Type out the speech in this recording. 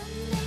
Someday